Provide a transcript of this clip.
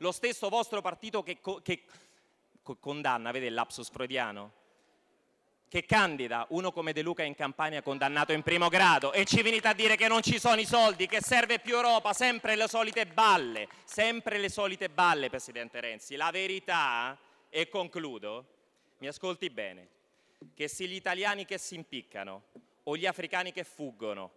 lo stesso vostro partito che, che condanna, vede il lapsus freudiano? che candida uno come De Luca in Campania condannato in primo grado e ci venite a dire che non ci sono i soldi, che serve più Europa, sempre le solite balle, sempre le solite balle, Presidente Renzi. La verità, e concludo, mi ascolti bene, che se gli italiani che si impiccano o gli africani che fuggono